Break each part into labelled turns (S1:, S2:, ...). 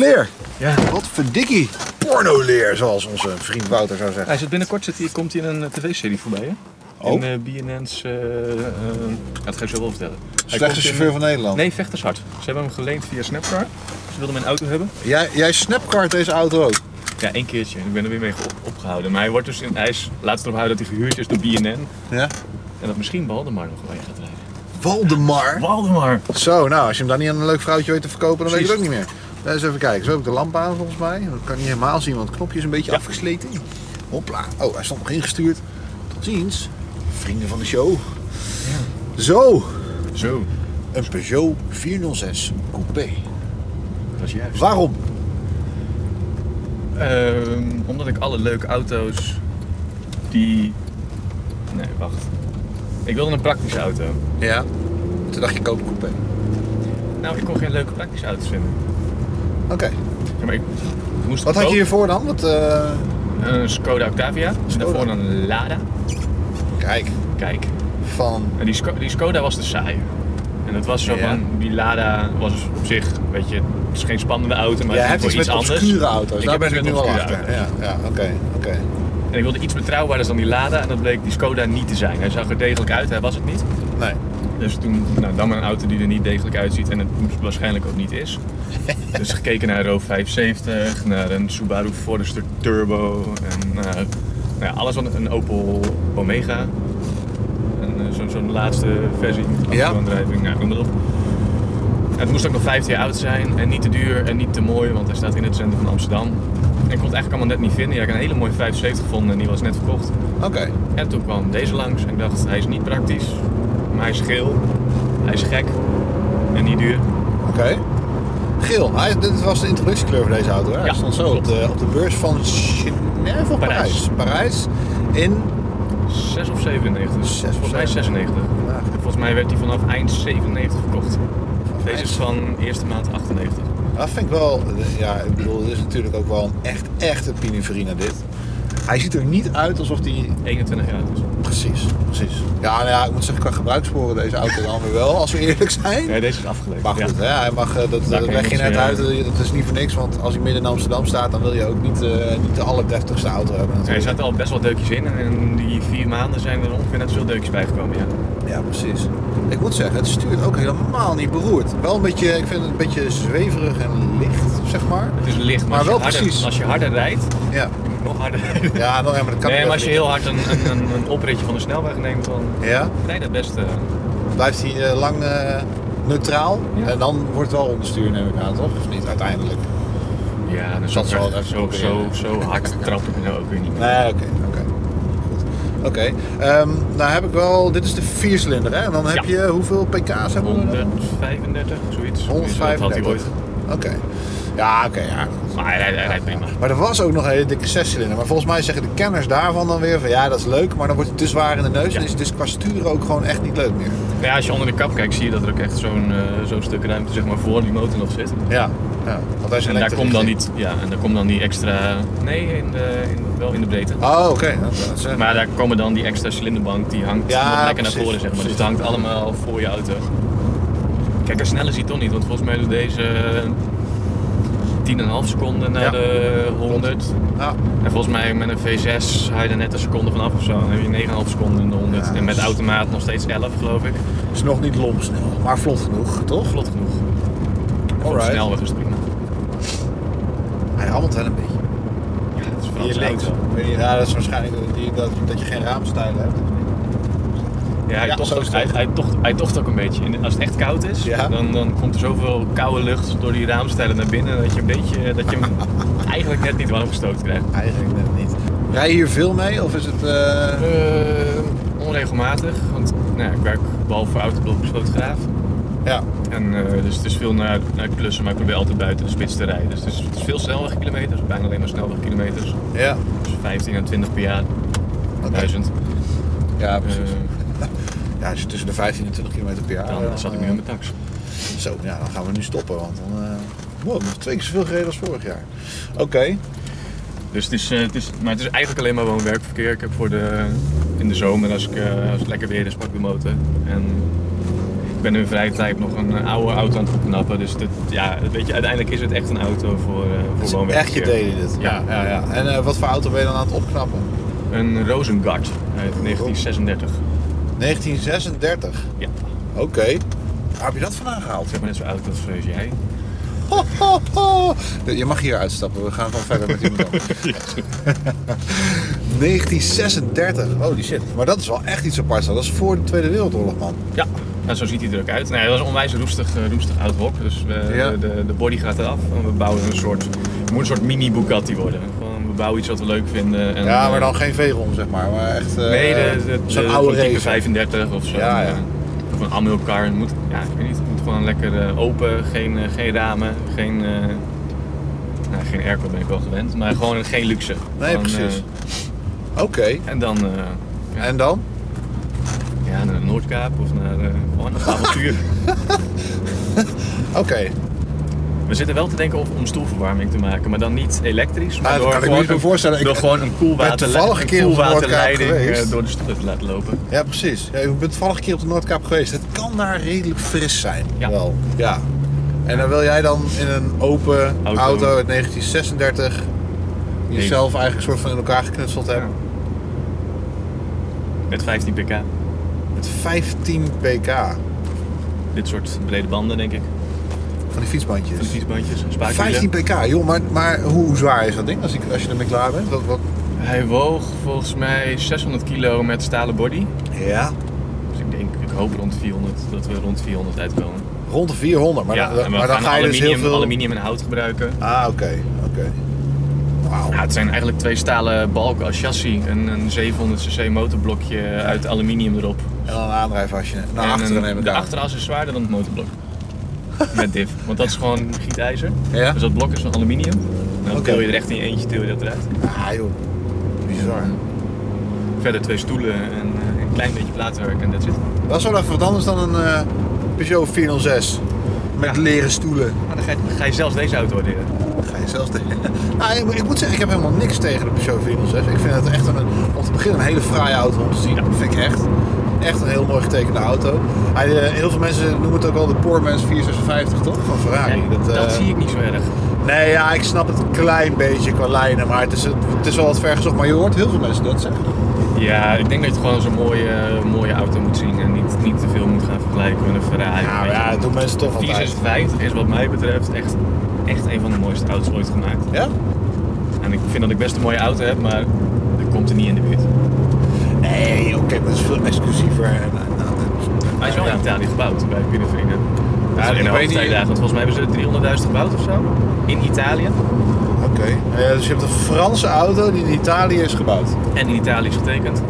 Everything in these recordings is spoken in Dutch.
S1: leer.
S2: Ja.
S1: Wat verdikkie. Porno-leer, zoals onze vriend Wouter zou zeggen.
S2: Hij zit binnenkort zit hij, komt hij in een eh, tv-serie voorbij, hè?
S1: Oh.
S2: In uh, BNN's... eh eh, dat ga ik zo wel vertellen.
S1: Slechtste
S2: in-
S1: chauffeur van Nederland.
S2: Nee, Vechtershart. Ze hebben hem geleend via Snapcar. Ze wilden mijn auto hebben.
S1: Jij, jij snapcart deze auto ook.
S2: Ja, één keertje. Ik ben er weer mee op- opgehouden. Maar hij wordt dus in hij is laatst erop houden dat hij gehuurd is door BNN.
S1: Ja?
S2: En dat misschien Waldemar nog mee gaat rijden.
S1: Waldemar.
S2: Waldemar!
S1: Zo, nou, als je hem dan niet aan een leuk vrouwtje weet te verkopen, dan weet je het ook niet meer. Eens even kijken. Zo heb ik de lamp aan volgens mij. Dat kan niet helemaal zien, want het knopje is een beetje afgesleten. Hopla. Oh, hij stond nog ingestuurd. Tot ziens. Vrienden van de show. Zo,
S2: Zo,
S1: een Peugeot 406 Coupé.
S2: dat is juist.
S1: Waarom?
S2: Ehm, omdat ik alle leuke auto's die... Nee, wacht. Ik wilde een praktische auto.
S1: Ja. Toen dacht je koop een coupé.
S2: Nou, ik kon geen leuke praktische auto's vinden.
S1: Oké.
S2: Ja, maar ik moest
S1: Wat had je hiervoor dan? Wat, eh,
S2: Een Skoda Octavia.
S1: Skoda.
S2: daarvoor een Lada.
S1: Kijk,
S2: Kijk.
S1: van...
S2: En die, Sko- die Skoda was te saai. En het was zo
S1: Ja.
S2: van, die Lada was op zich, weet je, het is geen spannende auto, maar het is
S1: iets
S2: iets anders.
S1: obscure auto's.
S2: Ik
S1: Daar ben ik nu al achter. Ja, ja oké, oké.
S2: En ik wilde iets betrouwbaarder dan die Lada en dat bleek die Skoda niet te zijn. Hij zag er degelijk uit, hij was het niet.
S1: Nee.
S2: Dus toen, nou, dan maar een auto die er niet degelijk uitziet en het waarschijnlijk ook niet is. dus gekeken naar een Ro 75, naar een Subaru Forester Turbo en eh, nou ja, alles wat een Opel Omega. En eh, zo'n laatste versie,
S1: Ja.
S2: aandrijving, nou, noem maar op. Het moest ook nog 15 jaar oud zijn en niet te duur en niet te mooi, want hij staat in het centrum van Amsterdam. En ik kon het eigenlijk allemaal net niet vinden. Ja, ik heb een hele mooie 75 gevonden en die was net verkocht.
S1: Oké.
S2: En toen kwam deze langs en ik dacht, hij is niet praktisch, maar hij is geel, hij is gek en niet duur.
S1: Oké. Geel. Hij, dit was de introductiekleur voor deze auto. Hè? Hij
S2: Ja,
S1: stond zo op de, op de beurs van Genève of Parijs?
S2: Parijs.
S1: In...
S2: 6 of 97?
S1: Zes of
S2: Volgens mij 96.
S1: Ja.
S2: En Volgens mij werd hij vanaf eind 97 verkocht. Deze is van eerste maand 98.
S1: Dat vind ik wel... Ja, ik bedoel, dit is natuurlijk ook wel een echt, echte Pininfarina dit. Hij ziet er niet uit alsof hij...
S2: 21 jaar dus.
S1: Precies, precies. Ja, nou ja, ik moet zeggen, qua gebruikssporen deze auto dan weer wel, als we eerlijk zijn.
S2: Ja, deze is afgeleverd.
S1: Maar goed,
S2: ja.
S1: hè, hij mag, eh, dat, dat leg je net uit,
S2: eh,
S1: eh, dat is niet voor niks. Want als hij midden in Amsterdam staat, dan wil je ook niet, niet de allerdeftigste auto hebben
S2: Ja, er zaten al best wel deukjes in en in die vier maanden zijn er ongeveer net zoveel deukjes bijgekomen. Ja.
S1: Ja, precies. Ik moet zeggen, het stuurt ook helemaal niet beroerd. Wel een beetje, ik vind het een beetje zweverig en licht, zeg maar.
S2: Het is licht, maar,
S1: Maar
S2: als,
S1: wel
S2: je harder,
S1: precies.
S2: als je harder rijdt,
S1: Ja,
S2: nog harder
S1: ja nou, ja maar dat kan
S2: Nee, maar als je heel hard een, een, een, een opritje van de snelweg neemt, dan
S1: Ja,
S2: rijdt dat best... eh,
S1: blijft hij eh, lang eh, neutraal.
S2: Ja.
S1: En dan wordt het wel onderstuur, neem ik aan, toch? Of niet, uiteindelijk?
S2: ja, dus
S1: Dat
S2: zo,
S1: zal
S2: zo,
S1: even
S2: zo,
S1: proberen.
S2: zo, hard trap ik nou ook weer niet meer.
S1: Nee, oké, oké. Goed. Oké, Ehm, nou heb ik wel, dit is de viercilinder hè? En dan heb
S2: Ja.
S1: je, hoeveel pk's hebben we? er?
S2: 135, zoiets.
S1: 135.
S2: Dat had hij ooit.
S1: Oké. Ja, oké, ja.
S2: Maar hij rijdt, hij rijdt prima.
S1: Maar er was ook nog een hele dikke zescilinder. Maar volgens mij zeggen de kenners daarvan dan weer van ja, dat is leuk, maar dan wordt het te zwaar in de neus. En is het dus qua sturen ook gewoon echt niet leuk meer.
S2: Ja, als je onder de kap kijkt, zie je dat er ook echt zo'n eh, zo'n stuk ruimte zeg maar, voor die motor nog zit.
S1: Ja, ja. Want hij is
S2: En daar komt dan niet, ja, en daar komt dan die extra. Nee, in de, in, wel in de breedte.
S1: Oh, oké. Zeggen.
S2: Maar daar komen dan die extra cilinderbank, die hangt
S1: Ja,
S2: nog lekker
S1: precies,
S2: naar voren, zeg maar. Dus het hangt allemaal voor je auto. Kijk, een snelle ziet toch niet, want volgens mij doet deze 10,5 seconden naar
S1: Ja.
S2: de 100.
S1: Ja.
S2: En volgens mij met een V6 haal je er net een seconde vanaf of zo. Dan heb je 9,5 seconden in de 100.
S1: Ja,
S2: en met
S1: dus-
S2: automaat nog steeds 11, geloof ik.
S1: Is nog niet lompsnel, maar vlot genoeg, toch?
S2: Vlot genoeg. Voor de
S1: Alright.
S2: snelweg is het prima.
S1: Hij rammelt wel een beetje.
S2: Ja, het is een
S1: Hier
S2: Franse
S1: links. Ja, dat is waarschijnlijk die, dat, dat je geen raamstijl hebt.
S2: Ja, hij,
S1: Ja,
S2: tocht ook, hij, tocht, hij tocht ook een beetje. In- Als het echt koud is,
S1: Ja.
S2: dan, dan komt er zoveel koude lucht door die raamstijlen naar binnen dat je, een beetje, dat je hem eigenlijk net niet warm gestookt krijgt.
S1: Eigenlijk net niet. Rij je hier veel mee of is het... eh,
S2: Eh, onregelmatig, want nou ik werk behalve voor Autoblog als fotograaf.
S1: Ja.
S2: En, eh, dus het is veel naar, naar klussen, maar ik probeer altijd buiten de spits te rijden. Dus het is, het is veel snelwegkilometers, bijna alleen maar snelwegkilometers.
S1: Ja.
S2: Dus 15 en 20 per jaar,
S1: Oké.
S2: 1000.
S1: Ja, precies. Ja, als je tussen de 15 en 20 km per jaar.
S2: dan zat ik nu in mijn tax.
S1: Zo, ja, dan gaan we nu stoppen, want dan... eh wow, nog twee keer zoveel gereden als vorig jaar. Oké.
S2: Dus het is, eh, het is, maar het is eigenlijk alleen maar woon-werkverkeer. Ik heb voor de, in de zomer, als, ik, eh, als het lekker weer is, pak ik de motor. En ik ben in mijn vrije tijd nog een eh, oude auto aan het opknappen. Dus dit, ja, weet je, uiteindelijk is het echt een auto voor, eh voor woon
S1: echt je dit.
S2: Ja.
S1: ja, ja. En eh, wat voor auto ben je dan aan het opknappen?
S2: Een Rosengart uit 1936.
S1: 1936.
S2: Ja,
S1: Oké. Waar heb je dat vandaan gehaald?
S2: zeg maar net zo oud als eh, jij.
S1: Ho, ho, ho. Je mag hier uitstappen, we gaan gewoon verder met iemand anders. 1936, holy shit. Maar dat is wel echt iets aparts. Dat is voor de Tweede Wereldoorlog, man.
S2: Ja, nou, zo ziet hij er ook uit. Nee, dat was een onwijs roestig, eh, roestig oud hok. Dus we,
S1: Ja.
S2: de, de, body gaat eraf. En we bouwen een soort, moet een soort mini Bugatti worden. Bouwen iets wat we leuk vinden. En,
S1: Ja,
S2: eh,
S1: maar dan geen veerom, zeg maar. Maar echt eh,
S2: Nee, de, de,
S1: zo'n
S2: de-
S1: oude
S2: type
S1: racer.
S2: 35 of zo.
S1: Ja, ja.
S2: Eh, Of een Amilcar. Het moet, ja, ik weet niet. Het moet gewoon lekker eh, open. Geen, eh, geen ramen. Geen, eh nou, geen airco ben ik wel gewend. Maar gewoon geen luxe.
S1: Nee,
S2: Gewoon,
S1: precies.
S2: eh,
S1: Oké.
S2: en dan eh, ja,
S1: En dan?
S2: ja, naar de Noordkaap of naar eh, gewoon een avontuur.
S1: Oké.
S2: We zitten wel te denken of om stoelverwarming te maken, maar dan niet elektrisch, maar door,
S1: kan ik me
S2: gewoon,
S1: meer voorstellen. Ik
S2: door gewoon een koelwater,
S1: een
S2: koelwaterleiding
S1: Noordkaap
S2: eh, door de stoelen te laten lopen.
S1: Ja, precies. Ja, ik ben toevallig een keer op de Noordkaap geweest. Het kan daar redelijk fris zijn.
S2: Ja.
S1: Wel. Ja. En dan wil jij dan in een open auto,
S2: Auto.
S1: uit 1936 jezelf eigenlijk soort van in elkaar geknutseld hebben.
S2: Met 15 pk.
S1: Met 15 pk
S2: Dit soort brede banden, denk ik.
S1: Van die fietsbandjes.
S2: Van de fietsbandjes, spaakwielen.
S1: 15 pk, joh, maar, maar hoe zwaar is dat ding als, ik, als je ermee klaar bent? Wat, wat?
S2: Hij woog volgens mij 600 kilo met stalen body.
S1: Ja.
S2: Dus ik denk, ik hoop rond 400, dat we rond 400 uitkomen.
S1: Rond de 400, maar,
S2: ja,
S1: dan, maar dan ga je dus heel veel...
S2: aluminium en hout gebruiken.
S1: Ah, oké, oké.
S2: Het zijn eigenlijk twee stalen balken als chassis. Een, een 700 cc motorblokje uit aluminium erop.
S1: En dan een aandrijfasje naar
S2: En
S1: achteren neem ik
S2: de achteras is zwaarder dan het motorblok. Met diff. Want dat is gewoon gietijzer.
S1: Ja?
S2: Dus dat blok is van aluminium. En dan
S1: Oké.
S2: til je er echt in je eentje til je dat eruit.
S1: Ah joh, bizar.
S2: Verder twee stoelen en eh, een klein beetje platenwerk en that's it.
S1: Dat is wel even wat anders dan een eh, Peugeot 406. Met
S2: Ja.
S1: leren stoelen.
S2: Maar dan ga je, dan ga je zelfs deze auto waarderen.
S1: Ga je zelfs tegen. Nou, ik, moet- ik moet zeggen, ik heb helemaal niks tegen de Peugeot 406. Ik vind het echt een, om te beginnen een hele fraaie auto om te zien. Dat vind ik echt. Echt een heel mooi getekende auto. Hij, eh, heel veel mensen noemen het ook wel de Poormans 456, toch? Van Ferrari.
S2: Ja,
S1: dat,
S2: dat
S1: eh,
S2: zie ik niet zo erg.
S1: Nee, ja, ik snap het een klein beetje qua lijnen. Maar het is, het is wel wat ver gezocht. Maar je hoort heel veel mensen dat zeggen.
S2: Ja, ik denk dat je gewoon zo'n mooie, mooie auto moet zien en niet, niet te veel moet gaan vergelijken met een Ferrari.
S1: Ja,
S2: Weet je,
S1: ja, dat doen mensen toch altijd.
S2: 456 is wat mij betreft echt, echt een van de mooiste auto's ooit gemaakt.
S1: Ja?
S2: En ik vind dat ik best een mooie auto heb, maar dat komt er niet in de buurt.
S1: Nee, oké, maar het is veel exclusiever. En, en, nou,
S2: Hij is wel in Italië gebouwd bij Pininfarina.
S1: Ja,
S2: Ja,
S1: ik
S2: in de
S1: weet niet-
S2: hoogtijdagen, want volgens mij hebben ze 300.000 gebouwd of zo. In Italië.
S1: Oké. Eh, dus je hebt een Franse auto die in Italië is gebouwd.
S2: En in Italië is getekend.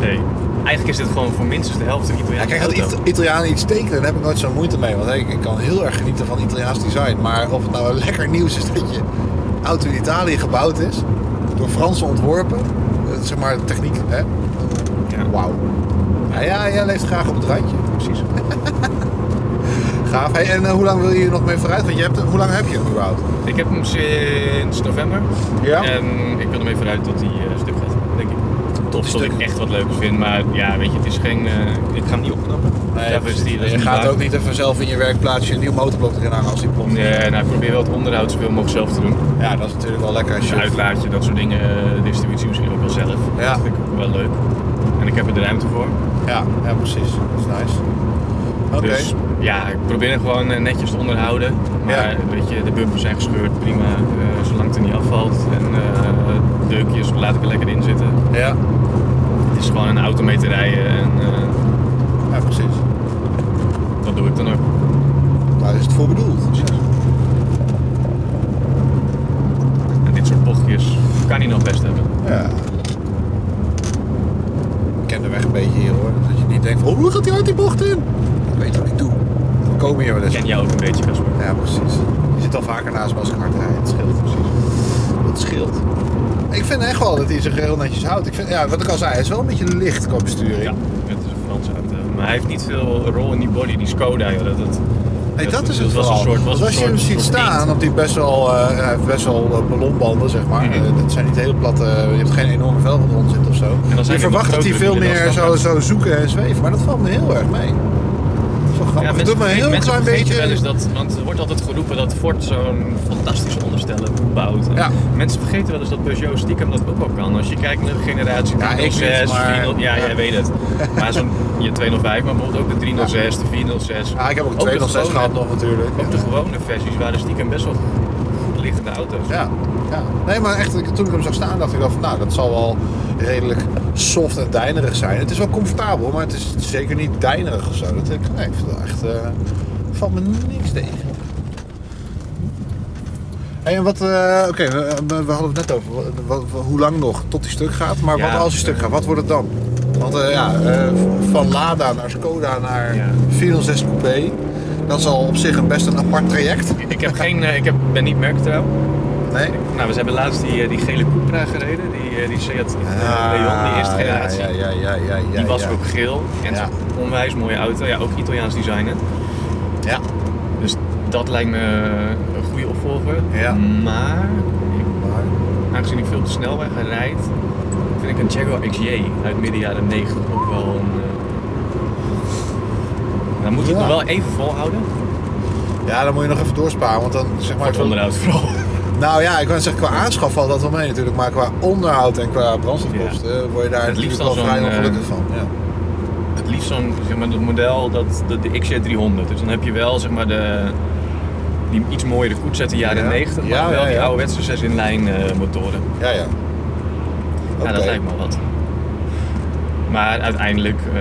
S2: Nee. Eigenlijk is dit gewoon voor minstens de helft een
S1: Ja,
S2: Italiaanse
S1: kijk, als
S2: auto.
S1: Ita- Italianen iets tekenen, daar heb ik nooit zo'n moeite mee. Want ik, ik kan heel erg genieten van Italiaans design. Maar of het nou lekker nieuws is dat je auto in Italië gebouwd is, door Fransen ontworpen, zeg maar techniek, hè?
S2: Ja.
S1: Wauw. Ja, ja, jij leeft graag op het randje.
S2: Precies.
S1: Gaaf. Hey, en eh, hoe lang wil je hier nog mee vooruit? Want je hebt, hoe lang heb je hem überhaupt?
S2: Ik heb hem sinds november.
S1: Ja?
S2: En ik wil ermee vooruit tot hij eh, stuk gaat, denk ik.
S1: Stuk.
S2: ik echt wat leukers vind. Maar ja, weet je, het is geen... eh, ik ga hem niet opknappen. Daarvoor is die,
S1: je gaat ook niet even zelf in je werkplaatsje een nieuw motorblok erin hangen als die ploft.
S2: Nee, nou, ik probeer wel het onderhoud zoveel mogelijk zelf te doen.
S1: Ja, dat is natuurlijk wel lekker als
S2: Dus
S1: je...
S2: uitlaatje, dat soort dingen, eh, distributie misschien ook wel zelf.
S1: Ja.
S2: Dat vind ik wel leuk. En ik heb er de ruimte voor.
S1: Ja, ja, precies. Dat is nice.
S2: Dus ja, ik probeer hem gewoon eh, netjes te onderhouden. Maar
S1: Ja.
S2: weet je, de bumpers zijn gescheurd, prima. eh, zolang het er niet afvalt. En eh deukjes laat ik er lekker in zitten.
S1: Ja.
S2: Het is gewoon een auto mee te rijden en eh,
S1: ja, precies.
S2: dat doe ik dan ook.
S1: Daar is het voor bedoeld.
S2: En dit soort bochtjes kan hij nog best hebben.
S1: Ja. Ik ken de weg een beetje hier hoor. Dat je niet denkt van, oh, hoe gaat hij uit die bocht in? Ik weet wat ik doe. Wel eens.
S2: Ken jou ook een beetje, Casper.
S1: Ja, precies. Je zit al vaker naast me als ik hard rijd. Het scheelt. Precies. Dat scheelt. Ik vind echt wel dat hij zich heel netjes houdt. Ik vind, ja, wat ik al zei, hij is wel een beetje licht qua besturing.
S2: Ja, het is een Franse auto. Maar hij heeft niet veel rol in die body, die Skoda. Joh. Dat, dat,
S1: Nee, dat is het
S2: was
S1: vooral.
S2: een soort, was een
S1: als je hem ziet staan op die best wel, eh, hij heeft best wel eh, ballonbanden, zeg maar. Eh, dat zijn niet hele platte, je hebt geen enorme vel wat eronder zit of zo. Je
S2: er
S1: verwacht dat hij veel meer
S2: dan
S1: zo,
S2: standaard.
S1: zo zoeken en zweven, maar dat valt me heel erg mee. Grappig. het doet me een heel
S2: mensen
S1: klein beetje...
S2: Wel eens dat, want er wordt altijd geroepen dat Ford zo'n fantastische onderstellen bouwt. En
S1: Ja.
S2: Mensen vergeten wel eens dat Peugeot stiekem dat ook wel kan. Als je kijkt naar de generatie
S1: Ja, ik
S2: 306,
S1: niet, maar-
S2: 400 ja,
S1: ja.
S2: jij weet het. Maar zo'n je 205, maar bijvoorbeeld ook de 306, de 406.
S1: Ja, ik heb ook een
S2: de
S1: 206
S2: gewone-
S1: gehad nog natuurlijk.
S2: Ook de gewone versies waren stiekem best wel liggende auto's.
S1: Ja, ja. Nee, maar echt, toen ik hem zag staan, dacht ik van, nou, dat zal wel redelijk soft en deinerig zijn. Het is wel comfortabel, maar het is zeker niet deinerig of zo. Dat, ik, nee, ik vind echt, eh, valt me niks tegen. Hey, en wat, eh, oké, we, we- we hadden het net over wat, wat- hoe lang nog tot die stuk gaat. Maar
S2: Ja,
S1: wat als die stuk
S2: eh,
S1: gaat, wat wordt het dan? Want eh, ja, eh, van Lada naar Skoda naar
S2: Ja.
S1: 406 Coupé, dat is al op zich een best een apart traject.
S2: Ik heb geen, eh, ik heb, ben niet merktrouw.
S1: Nee?
S2: Nou, we hebben laatst die, eh, die gele Cupra gereden, die, eh, die Seat eh, Leon, die eerste
S1: Ah,
S2: generatie.
S1: Ja, ja, ja, ja, ja,
S2: Die was ook geel en
S1: Ja.
S2: onwijs mooie auto. Ja, ook Italiaans design. hè.
S1: Ja.
S2: Dus dat lijkt me een goede opvolger.
S1: Ja.
S2: Maar aangezien ik veel op de snelweg rijd, vind ik een Jaguar XJ uit midden jaren 90 ook wel een. Dan moet je het nog wel even volhouden.
S1: ja, dan moet je nog even doorsparen, want dan zeg maar...
S2: Maar het onderhoud vooral.
S1: Nou ja, ik kan zeggen, qua aanschaf valt dat wel mee natuurlijk, maar qua onderhoud en qua brandstofkosten eh, word je daar
S2: Het liefst
S1: wel
S2: al
S1: vrij ongelukkig
S2: eh,
S1: van. Ja.
S2: Het liefst zo'n zeg maar, dat model, dat, de, de XJ300. Dus dan heb je wel zeg maar de, die iets mooiere koets uit de jaren
S1: Ja.
S2: 90, maar wel die ouderwetse 6 in lijn eh, motoren.
S1: ja, ja.
S2: Ja, dat lijkt me wel wat. Maar uiteindelijk eh,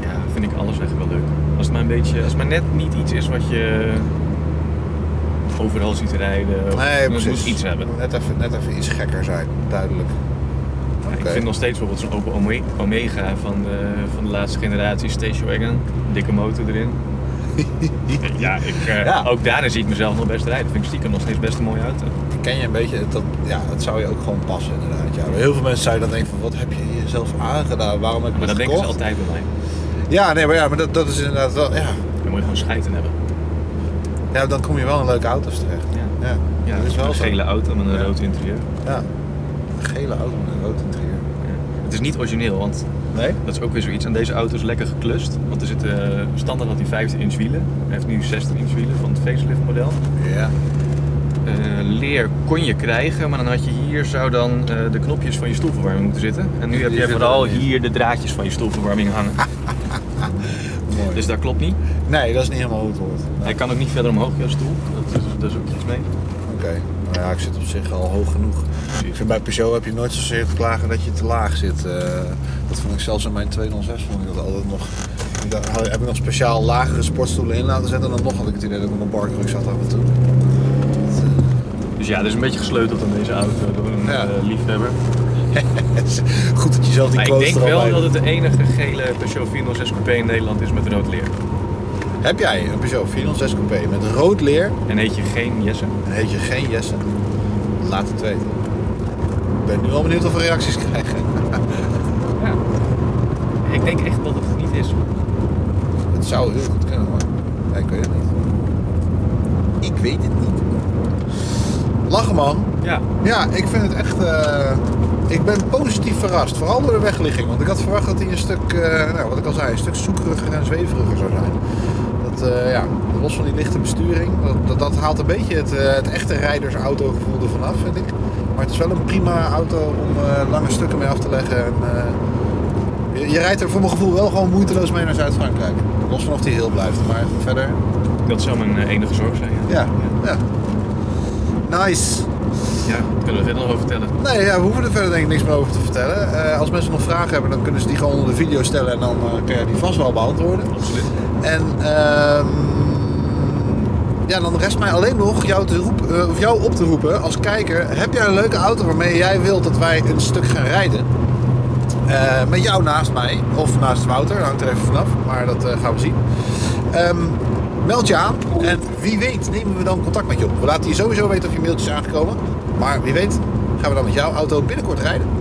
S2: ja, vind ik alles echt wel leuk. Als het maar een beetje, als het maar net niet iets is wat je overal ziet rijden. Of,
S1: Nee, precies.
S2: moet iets hebben.
S1: Net even, net even iets gekker zijn, duidelijk.
S2: Ja. Ik vind nog steeds bijvoorbeeld zo'n Opel Ome- Omega van de, van de laatste generatie Station Wagon. Dikke motor erin. ja, ik, eh,
S1: Ja.
S2: ook daarin zie ik mezelf nog best rijden. Vind ik stiekem nog steeds best een mooie auto.
S1: Ken je een beetje, dat, ja, dat zou je ook gewoon passen inderdaad. Ja. Heel veel mensen zouden dan denken van, wat heb je jezelf aangedaan? Waarom heb je
S2: Maar
S1: dat
S2: denken ze altijd bij mij.
S1: Ja, nee, maar, ja, maar dat, dat is inderdaad wel, ja.
S2: Dan moet je gewoon schijten hebben.
S1: Ja, dan kom je wel in leuke auto's terecht.
S2: Ja.
S1: Ja,
S2: Ja,
S1: dat is wel
S2: een
S1: zo.
S2: gele auto met een rood interieur.
S1: Ja, een gele auto met een rood interieur.
S2: Ja. Het is niet origineel, want
S1: Nee?
S2: dat is ook weer zoiets. En deze auto is lekker geklust. Want er zitten eh, standaard had hij 15 inch wielen. Hij heeft nu 16 inch wielen van het facelift model.
S1: Ja.
S2: Eh, leer kon je krijgen, maar dan had je hier zou dan eh, de knopjes van je stoelverwarming moeten zitten. En nu heb je vooral
S1: er
S2: hier de draadjes van je stoelverwarming hangen.
S1: Mooi.
S2: Dus dat klopt niet.
S1: Nee, dat is niet helemaal hoe het hoort.
S2: Hij kan ook niet verder omhoog, jouw stoel. Dat is, dat is ook iets mee.
S1: Oké, nou ja, ik zit op zich al hoog genoeg. Ik vind bij Peugeot heb je nooit zozeer te klagen dat je te laag zit. Eh, dat vond ik zelfs in mijn 206 vond ik dat altijd nog. Daar heb ik nog speciaal lagere sportstoelen in laten zetten en dan nog had ik het idee dat ik op een barkruk zat af en toe. Dat, eh,
S2: Dus ja, er is een beetje gesleuteld aan deze auto door een
S1: Ja.
S2: eh, liefhebber.
S1: Goed dat je zelf die
S2: Maar ik denk wel
S1: bij
S2: dat het de enige gele Peugeot 406 Coupé in Nederland is met rood leer.
S1: Heb jij een Peugeot 406 Coupé met rood leer
S2: En heet je geen Jesse?
S1: en heet je geen Jesse? Laat het weten. Ik ben nu al benieuwd of we reacties krijgen.
S2: Ja. Ik denk echt dat het het niet is.
S1: Het zou heel goed kunnen, maar ja, ik weet het niet. Ik weet het niet. Lachen man.
S2: Ja,
S1: Ja, ik vind het echt. eh, ik ben positief verrast. Vooral door de wegligging. Want ik had verwacht dat hij een stuk, eh, nou, wat ik al zei, een stuk zoekeriger en zweveriger zou zijn. Dat, eh, ja, los van die lichte besturing, dat, dat, haalt een beetje het, eh, het echte rijdersautogevoel ervan af, vind ik. Maar het is wel een prima auto om eh, lange stukken mee af te leggen. En, je, je rijdt er voor mijn gevoel wel gewoon moeiteloos mee naar Zuid-Frankrijk. Los van of die heel blijft. Maar verder,
S2: dat zou mijn enige zorg zijn. Ja.
S1: ja. ja. Nice.
S2: Ja, kunnen we verder nog over vertellen?
S1: Nee, ja, we hoeven er verder denk ik niks meer over te vertellen. Als mensen nog vragen hebben, dan kunnen ze die gewoon onder de video stellen en dan kun je die vast wel beantwoorden.
S2: Absoluut.
S1: En ehm, ja, dan rest mij alleen nog jou, te roep, eh, of jou op te roepen als kijker. Heb jij een leuke auto waarmee jij wilt dat wij een stuk gaan rijden? Eh, met jou naast mij of naast Wouter, hangt er even vanaf, maar dat eh, gaan we zien. Ehm, meld je aan en wie weet nemen we dan contact met je op. We laten je sowieso weten of je mailtje is aangekomen, maar wie weet gaan we dan met jouw auto binnenkort rijden.